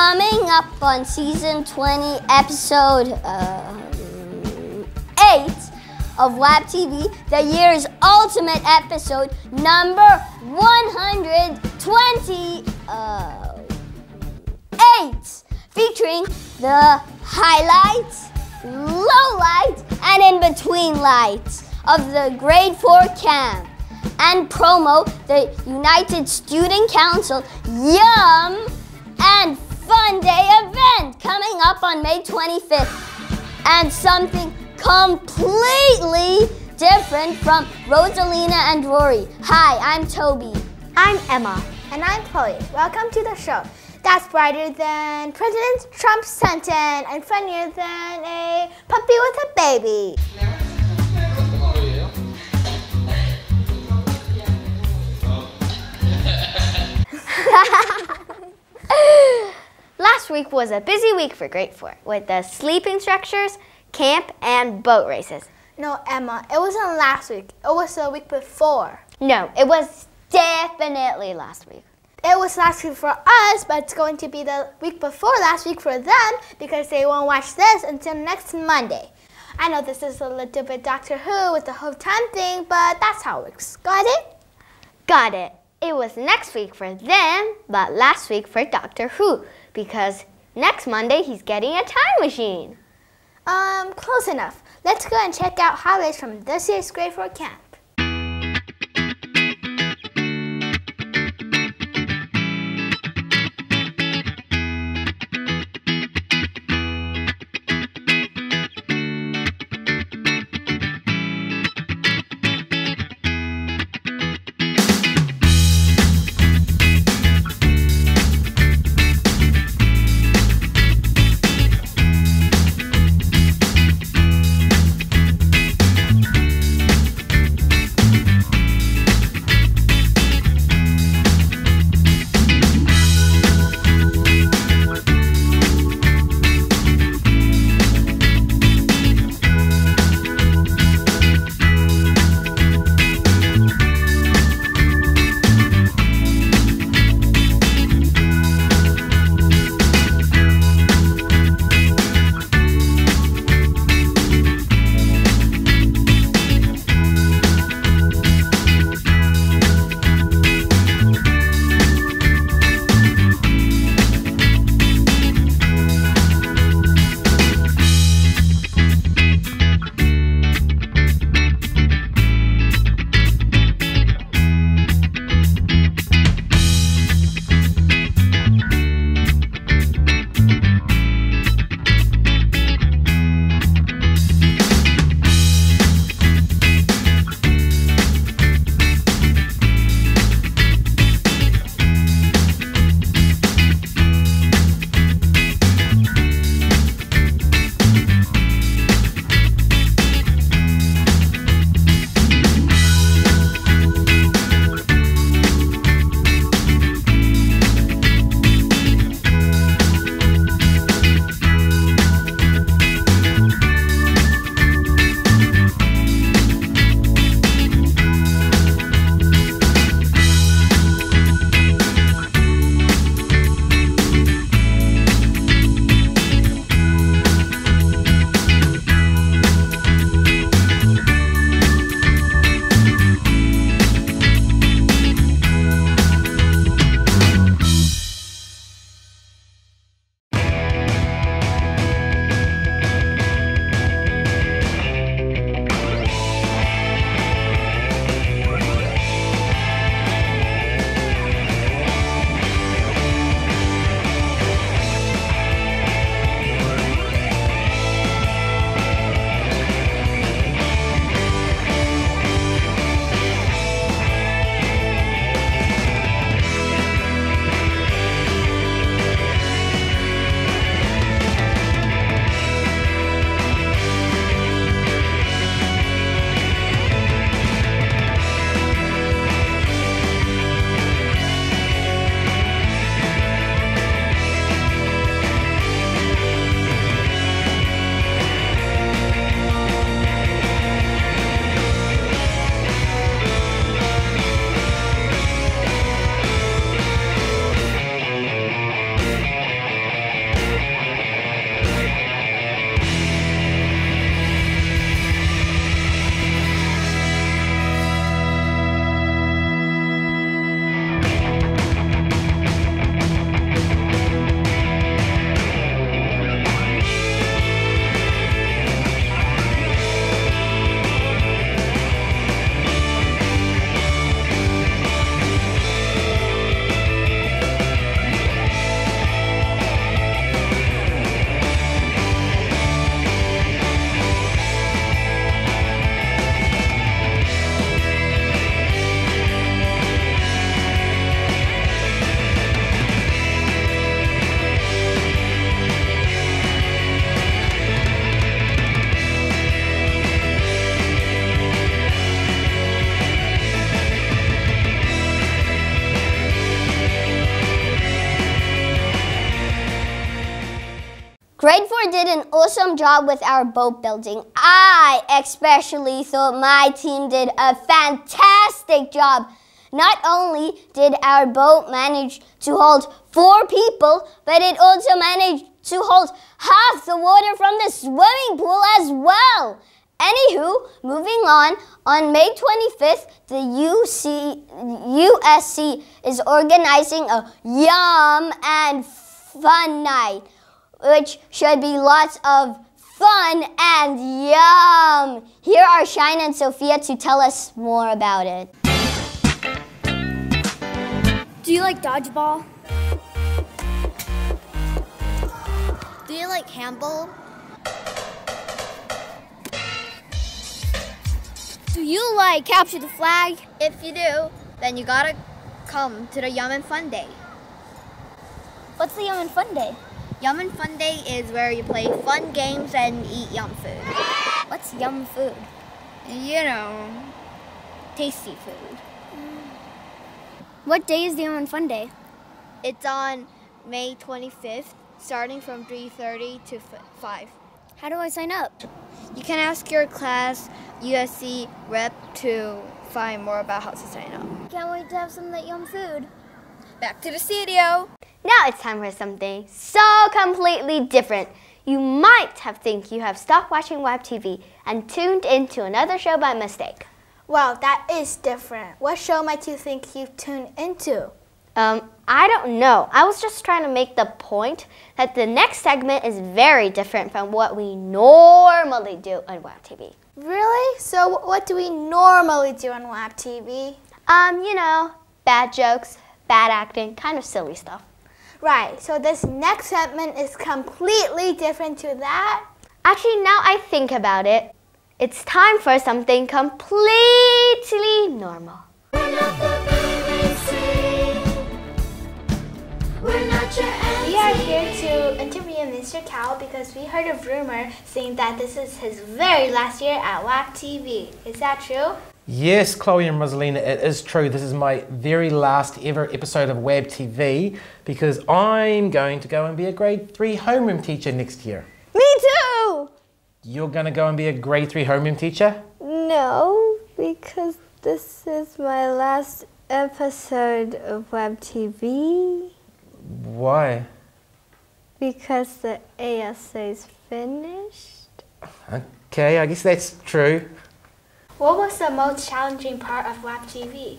Coming up on season 20, episode um, 8 of WAB TV, the year's ultimate episode, number 128, uh, featuring the highlights, lowlights, and in between lights of the grade 4 camp and promo the United Student Council Yum! and Fun Day event coming up on May 25th. And something completely different from Rosalina and Rory. Hi, I'm Toby. I'm Emma. And I'm Chloe. Welcome to the show. That's brighter than President Trump's sentence and funnier than a puppy with a baby. Last week was a busy week for Grade 4 with the sleeping structures, camp, and boat races. No, Emma, it wasn't last week. It was the week before. No, it was definitely last week. It was last week for us, but it's going to be the week before last week for them because they won't watch this until next Monday. I know this is a little bit Doctor Who with the whole time thing, but that's how it works. Got it? Got it. It was next week for them, but last week for Doctor Who because next Monday he's getting a time machine. Um, close enough. Let's go and check out highlights from this year's grade 4 camp. Grade 4 did an awesome job with our boat building. I especially thought my team did a fantastic job. Not only did our boat manage to hold four people, but it also managed to hold half the water from the swimming pool as well. Anywho, moving on, on May 25th, the UC, USC is organizing a yum and fun night, which should be lots of fun and yum. Here are Shine and Sophia to tell us more about it. Do you like dodgeball? Do you like handball? Do you like capture the flag? If you do, then you gotta come to the Yum and Fun Day. What's the Yum and Fun Day? Yum and Fun Day is where you play fun games and eat yum food. What's yum food? You know, tasty food. What day is the Yum and Fun Day? It's on May 25th, starting from 3:30 to 5. How do I sign up? You can ask your class USC rep to find more about how to sign up. Can't wait to have some of that yum food. Back to the studio. Now it's time for something so completely different. You might have think you have stopped watching WAB TV and tuned into another show by mistake. Wow, that is different. What show might you think you've tuned into? Um, I don't know. I was just trying to make the point that the next segment is very different from what we normally do on WAB TV. Really? So what do we normally do on WAB TV? Um, you know, bad jokes, bad acting, kind of silly stuff. Right, so this next segment is completely different to that? Actually, now I think about it, it's time for something completely normal. We are here to interview Mr. Cowell because we heard a rumor saying that this is his very last year at WAB TV. Is that true? Yes, Chloe and Rosalina, it is true. This is my very last ever episode of WAB TV because I'm going to go and be a grade three homeroom teacher next year. Me too! You're going to go and be a grade three homeroom teacher? No, because this is my last episode of WAB TV. Why? Because the ASA is finished. Okay, I guess that's true. What was the most challenging part of WAB TV?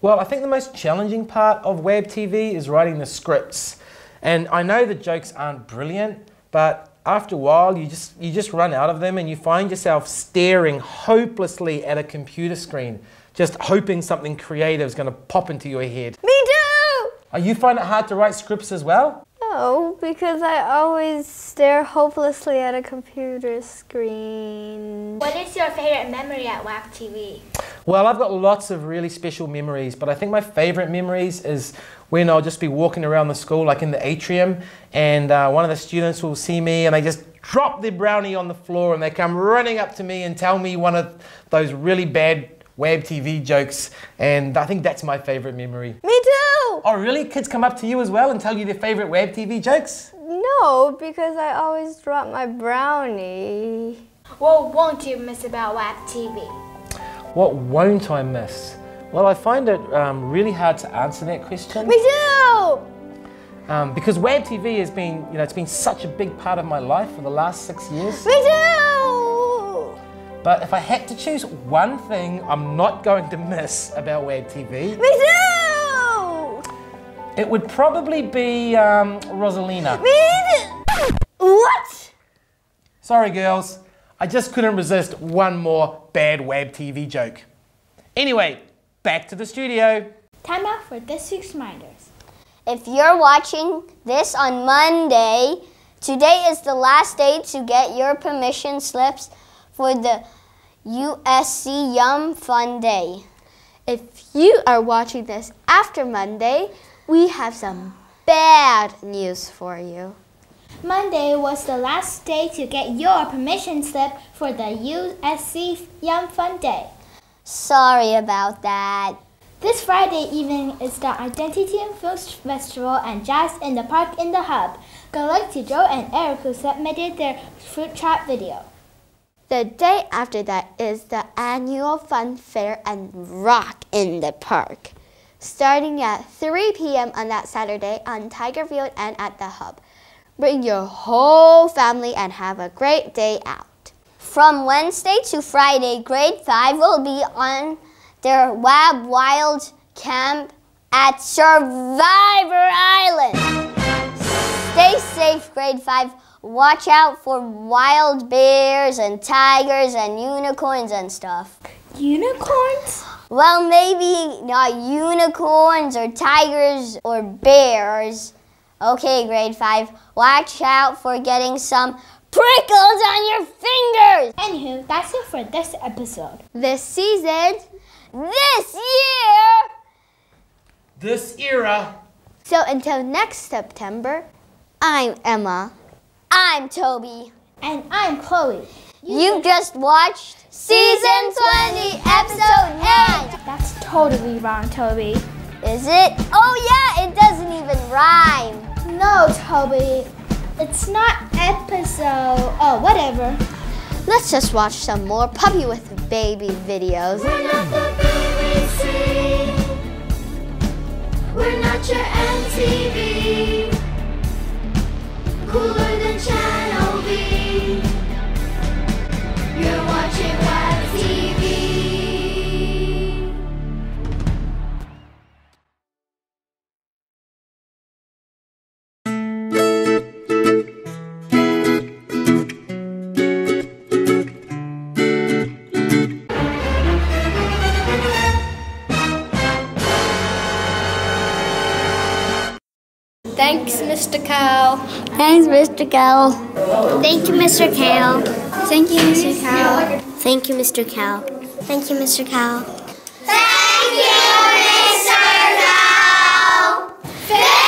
Well, I think the most challenging part of WAB TV is writing the scripts. And I know the jokes aren't brilliant, but after a while you just you just run out of them and you find yourself staring hopelessly at a computer screen, just hoping something creative is going to pop into your head. Me too! Are you find it hard to write scripts as well? No, because I always stare hopelessly at a computer screen. What is your favorite memory at WAB TV? Well, I've got lots of really special memories, but I think my favorite memories is when I'll just be walking around the school, like in the atrium, and uh, one of the students will see me and they just drop their brownie on the floor and they come running up to me and tell me one of those really bad WAB TV jokes, and I think that's my favorite memory. Me too! Oh, really? Kids come up to you as well and tell you their favorite WAB TV jokes? No, because I always drop my brownie. What won't you miss about WAB TV? What won't I miss? Well, I find it um, really hard to answer that question. Me too! Um, because WAB TV has been, you know, it's been such a big part of my life for the last six years. Me too! But if I had to choose one thing I'm not going to miss about WAB TV, Me too! it would probably be um, Rosalina. Me too! What? Sorry, girls. I just couldn't resist one more bad WAB TV joke. Anyway, back to the studio. Time out for this week's reminders. If you're watching this on Monday, today is the last day to get your permission slips for the USC Yum Fun Day. If you are watching this after Monday, we have some bad news for you. Monday was the last day to get your permission slip for the USC Yum Fun Day. Sorry about that. This Friday evening is the Identity and Film Festival and Jazz in the Park in the Hub. Go like to Joe and Eric who submitted their fruit trap video. The day after that is the annual fun fair and rock in the park. Starting at 3 p.m. on that Saturday on Tiger Field and at the Hub. Bring your whole family and have a great day out. From Wednesday to Friday, grade 5 will be on their Wab Wild camp at Survivor Island. Stay safe, grade 5. Watch out for wild bears and tigers and unicorns and stuff. Unicorns? Well, maybe not unicorns or tigers or bears. Okay, grade 5. Watch out for getting some prickles on your fingers. Anywho, that's it for this episode. This season, This year, This era. so until next September, I'm Emma. I'm Toby. And I'm Chloe. You just watched season 20, episode 9. That's totally wrong, Toby. Is it? Oh, yeah, it doesn't even rhyme. No, Toby. It's not episode. Oh, whatever. Let's just watch some more Puppy with Baby videos. We're not the BBC. We're not your MTV. Cooler than Channel Mr. Cowell. Thanks, Mr. Cowell. Thank you, Mr. Cowell. Thank you, Mr. Cowell. Thank you, Mr. Cowell. Thank you, Mr. Cowell. Thank you, Mr. Cowell.